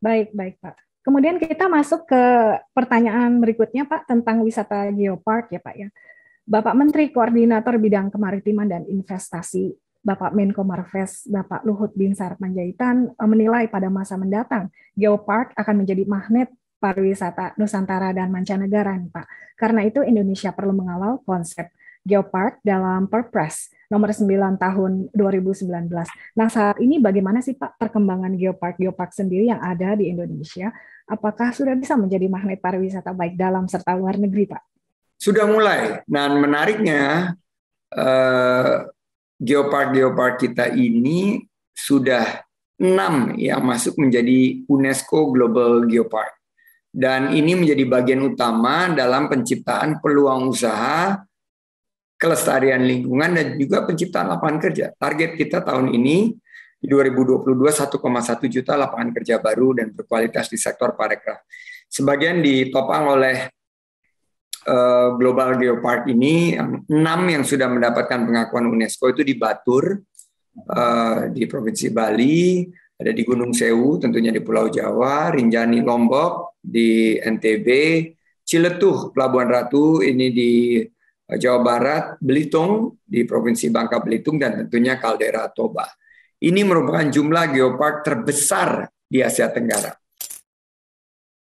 Baik, baik Pak. Kemudian kita masuk ke pertanyaan berikutnya Pak tentang wisata geopark ya Pak ya. Bapak Menteri Koordinator Bidang Kemaritiman dan Investasi Bapak Menko Marves, Bapak Luhut Binsar Panjaitan eh, menilai pada masa mendatang Geopark akan menjadi magnet pariwisata Nusantara dan mancanegara nih Pak. Karena itu Indonesia perlu mengawal konsep Geopark dalam Perpres nomor 9 tahun 2019. Nah, saat ini bagaimana sih Pak perkembangan Geopark Geopark sendiri yang ada di Indonesia? Apakah sudah bisa menjadi magnet pariwisata baik dalam serta luar negeri, Pak? Sudah mulai. Dan menariknya eh, Geopark Geopark kita ini sudah enam yang masuk menjadi UNESCO Global Geopark. Dan ini menjadi bagian utama dalam penciptaan peluang usaha kelestarian lingkungan dan juga penciptaan lapangan kerja. Target kita tahun ini di 2022 1,1 juta lapangan kerja baru dan berkualitas di sektor parekraf. Sebagian ditopang oleh uh, Global Geopark ini, enam yang sudah mendapatkan pengakuan UNESCO itu di Batur, uh, di Provinsi Bali, ada di Gunung Sewu, tentunya di Pulau Jawa, Rinjani Lombok, di NTB, Ciletuh, Pelabuhan Ratu, ini di Jawa Barat, Belitung di Provinsi Bangka Belitung dan tentunya Kaldera Toba. Ini merupakan jumlah geopark terbesar di Asia Tenggara.